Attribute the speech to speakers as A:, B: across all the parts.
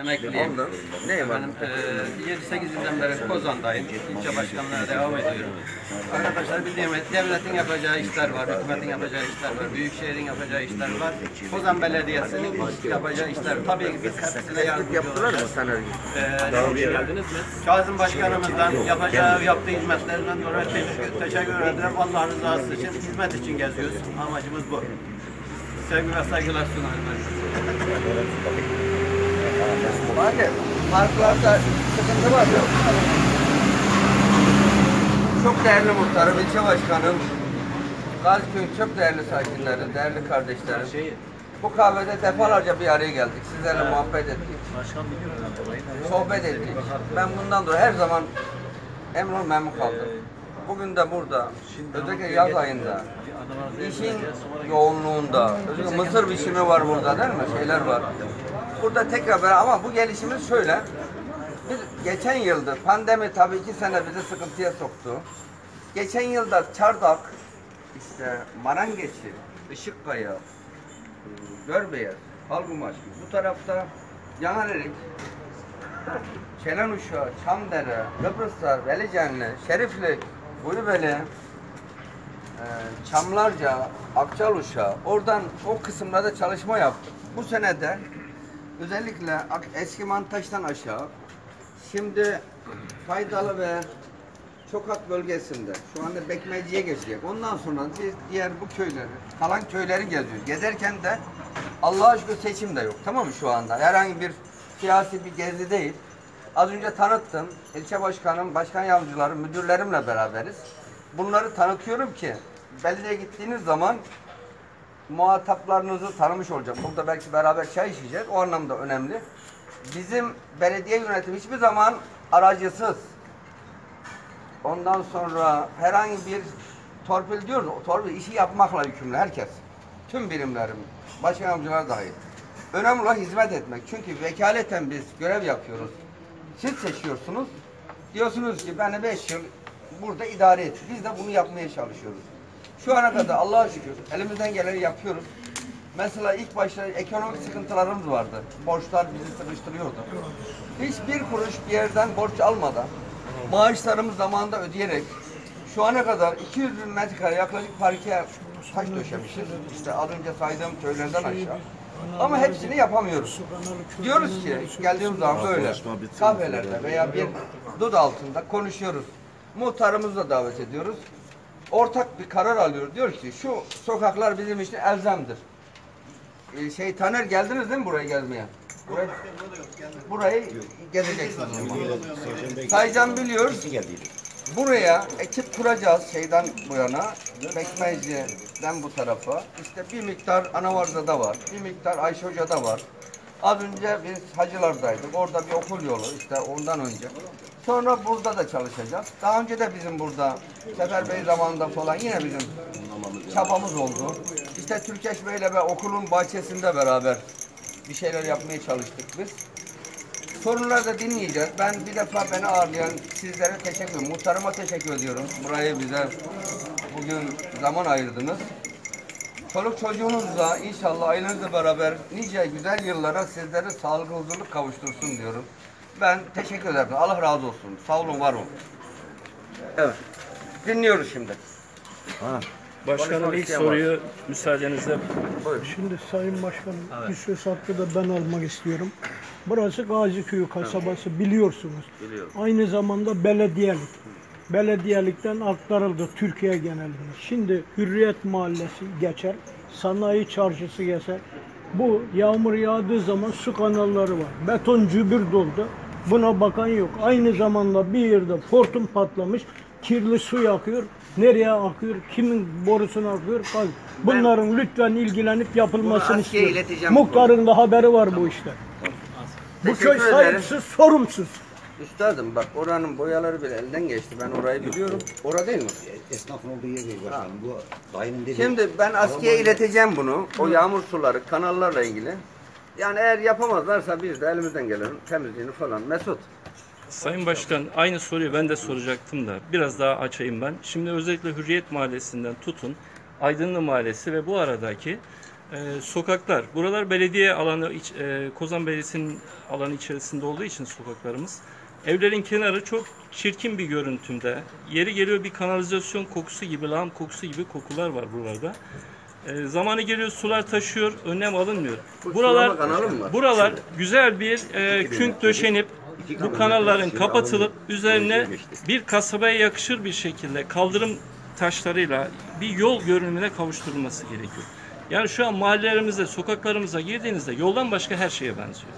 A: emekliyim.
B: Ondan ne var?
A: Efendim, e, 7-8 yıldan beri Kozan'dayım. İlçe başkanlığına devam ediyorum. Arkadaşlar bildiğim devletin yapacağı işler var, hükümetin yapacağı işler var, büyükşehirin yapacağı işler var. Kozan Belediyesi'nin yapacağı işler. Tabii ki biz hepsine yardımcı
B: Yaptılar mı sana?
A: Ee, Kazım Başkanımızdan yapacağı, yaptığı hizmetlerinden dolayı teşekkür, teşekkür ederim. Allah rızası için, hizmet için geziyoruz. Amacımız bu. Sevgi ve saygılar sunarım.
B: Hadi parklarda sıkıntı var yok. Çok değerli muhtarım, ilçe başkanım, Gaziköy'ün çok değerli sakinleri, değerli kardeşlerim. Bu kahvede defalarca bir araya geldik. Sizlerle muhabbet ettik. Sohbet ettik. Ben bundan dolayı her zaman memnun memnun kaldım. Bugün de burada, özellikle yaz ayında, işin yoğunluğunda, özellikle mısır biçimi var burada değil mi? Şeyler var. Burada tekrar beraber ama bu gelişimiz şöyle. Biz geçen yıldır, pandemi tabii iki sene bizi sıkıntıya soktu. Geçen yılda Çardak, işte Marangeçi, Işıkkaya, Görbeyaz, Halgumaş, bu tarafta Yananerik, Çelenuşa, Çamdere, Kıbrıslar, Velicenli, Şeriflik, Gulübeli, e, Çamlarca, Akçaluşa, oradan o kısımlarda çalışma yaptık. Bu senede özellikle eski Mantaş'tan aşağı, şimdi faydalı ve Çokak bölgesinde, şu anda Bekmeci'ye geçecek. Ondan sonra biz diğer bu köyleri, kalan köyleri geziyoruz. Gezerken de Allah'a şükür seçim de yok. Tamam mı şu anda? Herhangi bir siyasi bir gezi değil. Az önce tanıttım. İlçe başkanım, başkan yardımcılarım, müdürlerimle beraberiz. Bunları tanıtıyorum ki belediyeye gittiğiniz zaman muhataplarınızı tanımış olacak. Burada belki beraber çay içeceğiz. O anlamda önemli. Bizim belediye yönetimi hiçbir zaman aracısız, Ondan sonra herhangi bir torpil diyoruz. O torpil işi yapmakla yükümlü herkes. Tüm birimlerim, başkan yardımcılar dahil. Önemli olan hizmet etmek. Çünkü vekaleten biz görev yapıyoruz. Siz seçiyorsunuz. Diyorsunuz ki beni 5 yıl burada idare et. Biz de bunu yapmaya çalışıyoruz. Şu ana kadar Allah'a şükür elimizden geleni yapıyoruz. Mesela ilk başta ekonomik sıkıntılarımız vardı. Borçlar bizi sıkıştırıyordu. Hiçbir kuruş bir yerden borç almadan maaşlarımız zamanında ödeyerek şu ana kadar 200 bin metrekare yaklaşık parke taş döşemişiz. İşte az önce saydığım köylerden aşağı. Ama hepsini yapamıyoruz. Diyoruz ki geldiğimiz zaman böyle kahvelerde veya bir dud altında konuşuyoruz. Muhtarımızı da davet ediyoruz. Ortak bir karar alıyoruz. Diyoruz ki şu sokaklar bizim için elzemdir. Ee, şey Taner geldiniz değil mi buraya gezmeye? Burayı, burayı gezeceksiniz. Saycan biliyor. Buraya ekip kuracağız şeyden bu yana. Bekmezci'den bu tarafa. İşte bir miktar Anavarca'da var. Bir miktar Ayşe Hoca'da var. Az önce biz Hacılar'daydık. Orada bir okul yolu işte ondan önce. Sonra burada da çalışacağız. Daha önce de bizim burada Seferbey zamanında falan yine bizim çabamız oldu. İşte Türkeş Bey'le ve okulun bahçesinde beraber bir şeyler yapmaya çalıştık biz. Sorunları da dinleyeceğiz. Ben bir defa beni ağırlayan sizlere teşekkür ediyorum. Muhtarıma teşekkür ediyorum. Burayı bize bugün zaman ayırdınız. Çoluk çocuğunuzla inşallah ailenizle beraber nice güzel yıllara sizlere sağlık huzurluk kavuştursun diyorum. Ben teşekkür ederim. Allah razı olsun. Sağ olun, var olun. Evet. Dinliyoruz şimdi.
C: Başkanım
B: Konuşmak
C: ilk soruyu müsaadenizle
B: Buyurun.
D: Şimdi Sayın Başkanım bir söz hakkı da ben almak istiyorum. Burası Gaziköy kasabası biliyorsunuz.
B: Biliyorum.
D: Aynı zamanda belediyelik. Belediyelikten aktarıldı Türkiye genelinde. Şimdi Hürriyet Mahallesi geçer, sanayi çarşısı geçer. Bu yağmur yağdığı zaman su kanalları var. Beton cübür doldu. Buna bakan yok. Aynı zamanda bir yerde hortum patlamış. Kirli su akıyor. Nereye akıyor? Kimin borusuna akıyor? Kal- Bunların lütfen ilgilenip yapılmasını
B: Bunu askıya
D: istiyorum.
B: ileteceğim
D: Muhtarın da haberi var bu işte. Bu
B: Teşekkür
D: köy
B: ederim.
D: sahipsiz, sorumsuz.
B: Üstadım bak oranın boyaları bile elden geçti. Ben orayı biliyorum. Orada değil mi?
E: Esnafın olduğu yer değil başkanım. Bu dayının dediği.
B: Şimdi ben askıya ileteceğim bunu. O yağmur suları, kanallarla ilgili. Yani eğer yapamazlarsa biz de elimizden gelen temizliğini falan. Mesut.
C: Sayın Başkan aynı soruyu ben de soracaktım da biraz daha açayım ben. Şimdi özellikle Hürriyet Mahallesi'nden tutun Aydınlı Mahallesi ve bu aradaki Ee, sokaklar, buralar belediye alanı, iç- e, Kozan Belediyesi'nin alanı içerisinde olduğu için sokaklarımız. Evlerin kenarı çok çirkin bir görüntümde. Yeri geliyor bir kanalizasyon kokusu gibi, lağım kokusu gibi kokular var buralarda. Ee, zamanı geliyor sular taşıyor, önlem alınmıyor.
B: Bu
C: Buralar, buralar güzel bir e, künk döşenip bu kanalların kapatılıp üzerine bir kasabaya yakışır bir şekilde kaldırım taşlarıyla bir yol görünümüne kavuşturulması gerekiyor. Yani şu an mahallelerimizde, sokaklarımıza girdiğinizde yoldan başka her şeye benziyor.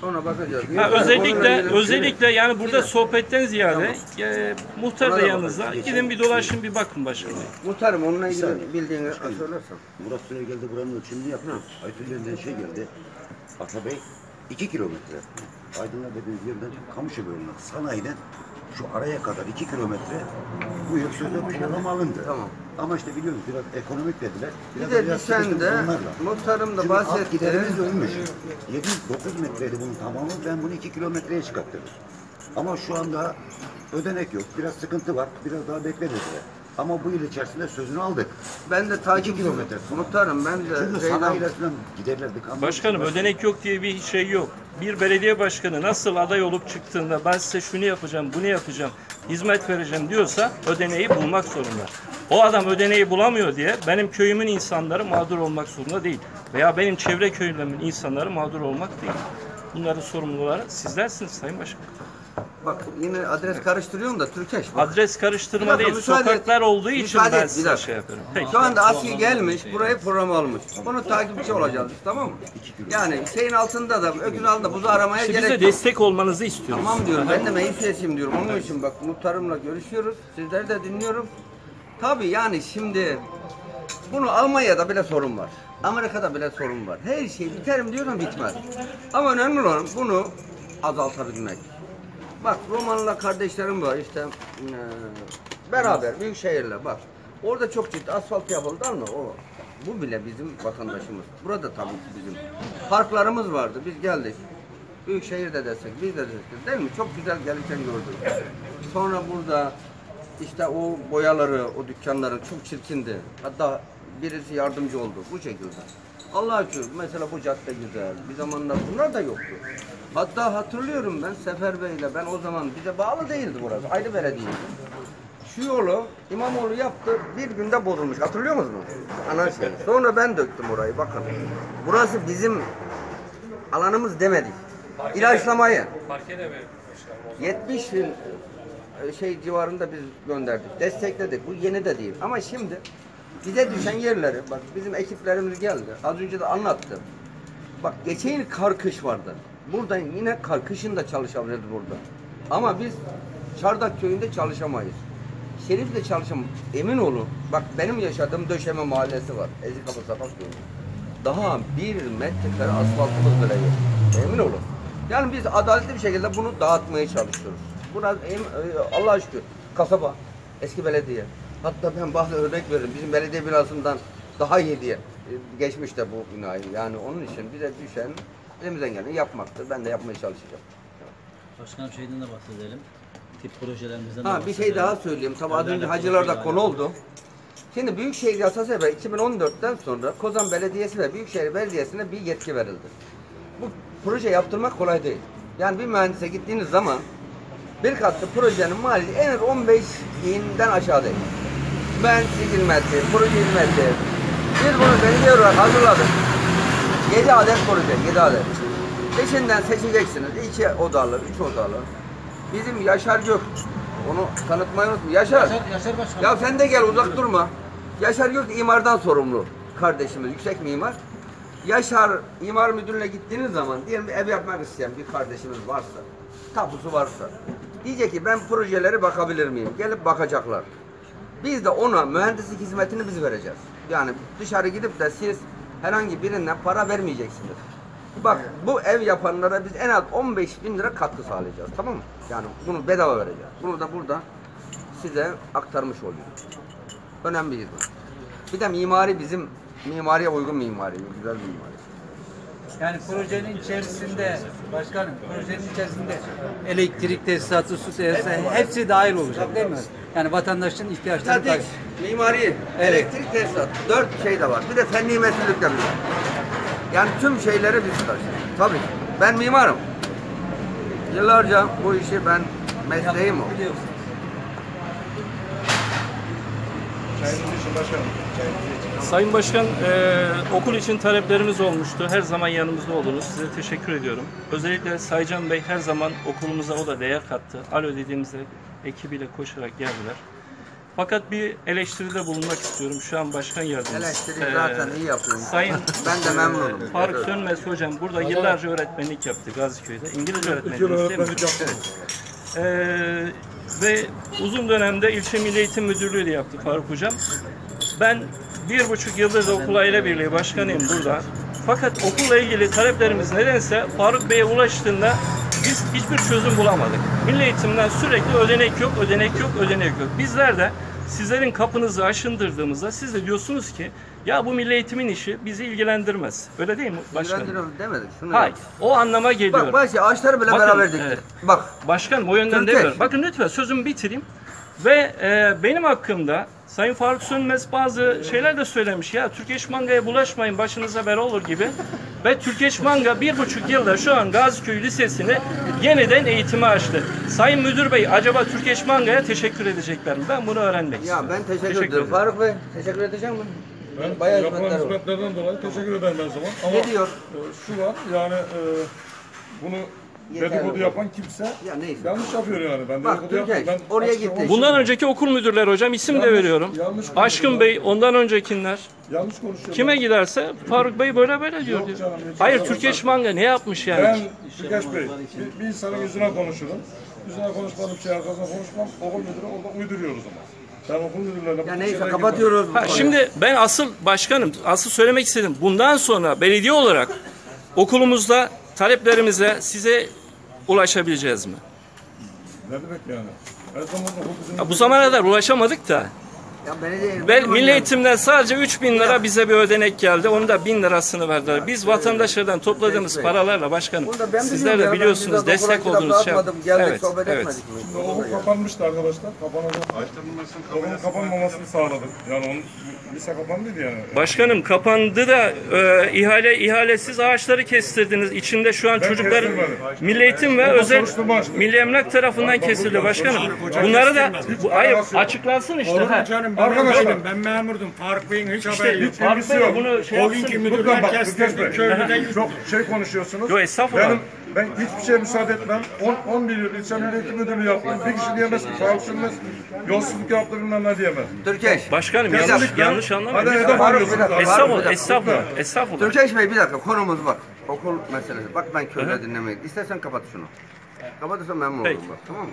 B: Sonra bakacağız.
C: Ha, özellikle özellikle yani burada sohbetten ziyade e, muhtar da
B: da
C: yanınızda. Gidin bir dolaşın bir bakın başkanım.
B: Muhtarım onunla ilgili
E: saniye.
B: bildiğini
E: Başkanım.
B: söylersen.
E: Murat Süre geldi buranın ölçümünü yaptı. Aytüller'den şey geldi. Atabey 2 kilometre. Aydınlar dediğiniz yerden Kamış'a bölümüne sanayiden şu araya kadar 2 kilometre bu yıl sözde planlama alındı.
B: Tamam.
E: Ama işte biliyorsunuz biraz ekonomik dediler.
B: Bir
E: Biraz
B: de
E: biraz
B: düşen de
E: sıkıştık onlarla.
B: muhtarım da
E: Şimdi alt
B: bahsetti.
E: giderimiz ölmüş. 7-9 metreydi bunun tamamı. Ben bunu 2 kilometreye çıkarttım. Ama şu anda ödenek yok. Biraz sıkıntı var. Biraz daha bekle dediler. Ama bu yıl içerisinde sözünü aldık.
B: Ben de takip
E: kilometre.
B: Muhtarım ben de
E: Çünkü
B: Zeydan-
E: sanayiler falan giderlerdi. Kanlı-
C: Başkanım ödenek yok diye bir şey yok. Bir belediye başkanı nasıl aday olup çıktığında ben size şunu yapacağım, bunu yapacağım, hizmet vereceğim diyorsa ödeneği bulmak zorunda. O adam ödeneği bulamıyor diye benim köyümün insanları mağdur olmak zorunda değil. Veya benim çevre köylerimin insanları mağdur olmak değil. Bunların sorumluları sizlersiniz Sayın Başkan.
B: Bak yine adres karıştırıyorum da Türkeş. Bak.
C: Adres karıştırma
B: dakika,
C: değil,
B: müsaade et.
C: sokaklar olduğu için
B: Müsaade
C: ben
B: et, bir
C: size
B: dakika.
C: şey yapıyorum. Peki.
B: Şu anda Asi gelmiş, buraya program almış. Bunu takipçi olacağız biz, tamam mı? Yani şeyin altında da, ökün altında buzu aramaya
C: İşte
B: gerek
C: biz de
B: yok.
C: destek olmanızı istiyoruz.
B: Tamam diyorum, ben de meclis üyesiyim diyorum. Onun için bak muhtarımla görüşüyoruz, sizleri de dinliyorum. Tabii yani şimdi bunu Almanya'da bile sorun var. Amerika'da bile sorun var. Her şey biterim diyorum bitmez. Ama önemli olan bunu azaltabilmek. Bak Romanlı kardeşlerim var işte eee, beraber büyük şehirle bak. Orada çok ciddi asfalt yapıldı ama o bu bile bizim vatandaşımız. Burada tabii ki bizim. Parklarımız vardı. Biz geldik. Büyük şehirde desek, biz de desek değil mi? Çok güzel gelirken gördük. Sonra burada işte o boyaları, o dükkanların çok çirkindi. Hatta birisi yardımcı oldu bu şekilde. Allah'a şükür mesela bu cadde güzel. Bir zamanlar bunlar da yoktu. Hatta hatırlıyorum ben Sefer Bey'le ben o zaman bize bağlı değildi burası. Ayrı belediyeydi. Şu yolu İmamoğlu yaptı. Bir günde bozulmuş. Hatırlıyor musunuz? Ana şey. Sonra ben döktüm orayı. Bakın. Burası bizim alanımız demedik. İlaçlamayı. 70 bin şey civarında biz gönderdik. Destekledik. Bu yeni de değil. Ama şimdi bize düşen yerleri bak bizim ekiplerimiz geldi. Az önce de anlattım. Bak geçen yıl kar kış vardı. Burada yine kar kışın da çalışabiliriz burada. Ama biz Çardak köyünde çalışamayız. Şerif'le çalışam. Emin olun. Bak benim yaşadığım Döşeme mahallesi var. Ezikapı Sapak köyü. Daha bir metrekare asfaltımız bile yok. Emin olun. Yani biz adaletli bir şekilde bunu dağıtmaya çalışıyoruz. Buna e, Allah'a şükür kasaba, eski belediye. Hatta ben bazı örnek veririm. Bizim belediye binasından daha iyi diye e, geçmişte bu binayı. Yani onun için bize düşen elimizden geleni yapmaktır. Ben de yapmaya çalışacağım.
F: Başkanım şeyden de bahsedelim. Tip projelerimizden de
B: Ha bir
F: bahsedelim.
B: şey daha söyleyeyim. Tabii az önce hacılarda konu oldu. Şimdi Büyükşehir Yasası ve 2014'ten sonra Kozan Belediyesi ve Büyükşehir Belediyesi'ne bir yetki verildi. Bu proje yaptırmak kolay değil. Yani bir mühendise gittiğiniz zaman bir katlı projenin maliyeti en az 15 binden aşağı değil. Mühendislik hizmeti, proje hizmeti. Biz bunu belediye olarak hazırladık. 7 adet proje, 7 adet. Peşinden seçeceksiniz. 2 odalı, 3 odalı. Bizim Yaşar Gök, onu tanıtmayı unutma. Yaşar,
F: Yaşar, Yaşar Başkanım.
B: ya sen de gel uzak durma. Yaşar Gök imardan sorumlu kardeşimiz, yüksek mimar. Yaşar imar müdürüne gittiğiniz zaman diyelim bir ev yapmak isteyen bir kardeşimiz varsa, tapusu varsa diyecek ki ben projelere bakabilir miyim? Gelip bakacaklar. Biz de ona mühendislik hizmetini biz vereceğiz. Yani dışarı gidip de siz herhangi birinden para vermeyeceksiniz. Bak bu ev yapanlara biz en az 15 bin lira katkı sağlayacağız tamam mı? Yani bunu bedava vereceğiz. Bunu da burada size aktarmış oluyoruz. Önemli bir hizmet. Bir de mimari bizim mimariye uygun mimari, güzel mimari.
G: Yani projenin içerisinde başkanım projenin içerisinde elektrik tesisatı, su tesisatı hepsi dahil olacak değil mi? Yani vatandaşın ihtiyaçları
B: Statik,
G: karşı.
B: mimari,
G: Evet.
B: elektrik tesisat, dört şey de var. Bir de fenni mesuliyet de var. Yani tüm şeyleri biz taşıyoruz. Tabii. Ben mimarım. Yıllarca bu işi ben mesleğim o.
G: Biliyorsunuz.
C: Sayın Başkan, e, okul için taleplerimiz olmuştu. Her zaman yanımızda oldunuz. Size teşekkür ediyorum. Özellikle Saycan Bey her zaman okulumuza o da değer kattı. Alo dediğimizde ekibiyle koşarak geldiler. Fakat bir eleştiride bulunmak istiyorum. Şu an başkan yardımcısı.
B: Eleştiri
C: e,
B: zaten iyi yapıyorum.
C: Sayın
B: Ben de memnunum.
C: Faruk Sönmez hocam burada yıllarca öğretmenlik yaptı Gaziköy'de. İngilizce değil mi? Ee, ve uzun dönemde ilçe milli eğitim müdürlüğü de yaptı Faruk hocam. Ben bir buçuk yıldır da okul aile birliği başkanıyım burada. Fakat okulla ilgili taleplerimiz nedense Faruk Bey'e ulaştığında biz hiçbir çözüm bulamadık. Milli eğitimden sürekli ödenek yok, ödenek yok, ödenek yok. Bizler de sizlerin kapınızı aşındırdığımızda siz de diyorsunuz ki ya bu milli eğitimin işi bizi ilgilendirmez. Öyle değil mi başkanım?
B: İlgilendiriyorum demedik. Şunu
C: Hayır. O anlama geliyor.
B: Bak bak ağaçları bile
C: Bakın,
B: beraber diktik.
C: evet.
B: Bak
C: Başkanım o yönden
B: Türkeş.
C: demiyorum. Bakın lütfen sözümü bitireyim. Ve e, benim hakkımda Sayın Faruk Sönmez bazı şeyler de söylemiş. Ya Türkeş Manga'ya bulaşmayın başınıza bela olur gibi. Ve Türkeş Manga bir buçuk yılda şu an Gaziköy Lisesi'ni yeniden eğitime açtı. Sayın Müdür Bey acaba Türkeş Manga'ya teşekkür edecekler mi? Ben bunu öğrenmek istiyorum.
B: ya ben teşekkür,
C: Teşekkür
B: ederim. Faruk Bey teşekkür edeceğim mi?
H: Ben
B: Bayağı
H: yapılan
B: hizmetler
H: hizmetlerden dolayı teşekkür ederim her zaman. Ama
B: Ne diyor?
H: e, şu var yani e, bunu dedikodu yapan kimse
B: Ya neyse.
H: yanlış yapıyor yani. Ben
B: Bak,
H: dedikodu.
B: Türkeş,
H: Ben
B: oraya
H: açıkça
B: gitti.
H: konuşuyorum.
C: Bundan önceki okul müdürleri hocam isim de
H: Yanlış-
C: veriyorum.
H: yanlış
C: Aşkın. Bey ondan öncekiler.
H: Yanlış konuşuyorum.
C: Kime giderse Faruk Bey böyle böyle diyor.
H: Yok
C: diyor.
H: canım,
C: Hayır
H: yapamaz.
C: Türkeş Manga ne yapmış yani?
H: Ben Türkeş Bey bir, bir insanın yüzüne konuşurum. Yüzüne konuşmadığım şey arkasına konuşmam. Okul müdürü orada uyduruyoruz ama. Ben okul müdürlerine
B: Ya neyse kapatıyoruz. bu
C: Ha,
B: konuyu.
C: şimdi ben asıl başkanım, asıl söylemek istedim. Bundan sonra belediye olarak okulumuzda taleplerimize size ulaşabileceğiz mi?
H: Ne demek yani? Her zaman okul bizim...
C: Ya bu zamana kadar ulaşamadık da. Ve Milli Eğitim'den sadece 3 bin lira bize bir ödenek geldi. Onu da 1000 lirasını verdiler. Biz vatandaşlardan topladığımız paralarla başkanım. Sizler de biliyorsunuz destek oldunuz. Şey, evet, evet.
H: Şimdi okul kapanmıştı arkadaşlar. Kapanacak. Okulun kapanmamasını sağladık. Yani onun lise kapandıydı yani.
C: Başkanım kapandı da e, ihale ihalesiz ağaçları kestirdiniz. İçinde şu an
H: Ben
C: çocukların
H: kestirmedim.
C: Milli Eğitim ve özel. Milli Emlak tarafından kesildi başkanım. Bunları da bu, hayır açıklansın işte. ha.
H: Arkadaşlar
I: Ben memurdum. Faruk Bey'in hiç
C: İşte
I: haberi yok.
H: hiç
C: Faruk Bey
H: yok.
C: bunu şey
I: O günkü müdürler kestirdi.
H: Türkeş Bey.
I: Köylüde
H: Çok şey konuşuyorsunuz.
C: Yo, estağfurullah.
H: Benim, ben hiçbir şeye müsaade etmem. 10 11 yıl ilçe milli eğitim müdürlüğü yaptım. Bir kişi diyemez ki Faruk Sürmez yolsuzluk yaptı bilmem ne diyemez.
B: Türkeş.
C: Başkanım yanlış yanlış
H: Hadi
C: anlamayın.
H: hedef
B: bir
H: alıyorsunuz.
B: dakika.
C: Estağfurullah, estağfurullah, estağfurullah.
B: Türkeş Bey bir dakika konumuz bak. Okul meselesi. Bak ben köyde dinlemeyi. İstersen kapat şunu. Kapatırsan memnun olurum bak tamam mı?